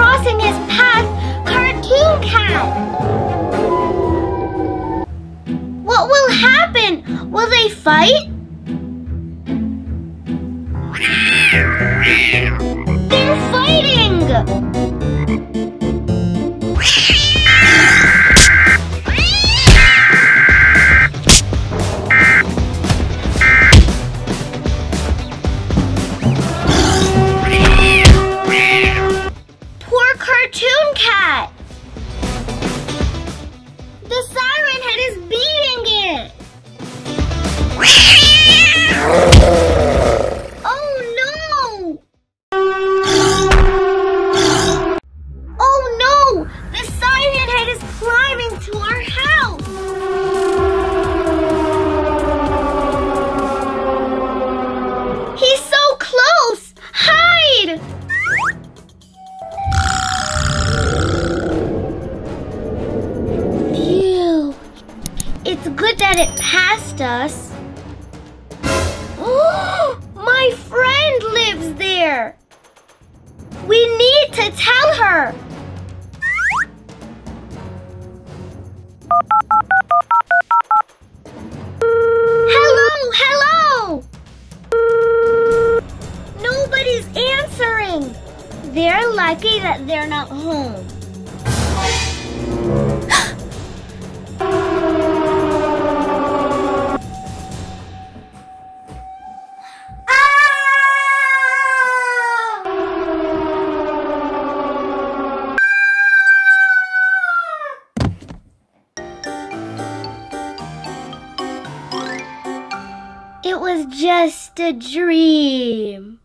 crossing his path, Cartoon Cat. What will happen? Will they fight? They're fighting! Good that it passed us. Oh, my friend lives there. We need to tell her. Hello, hello. Nobody's answering. They're lucky that they're not home. It was just a dream.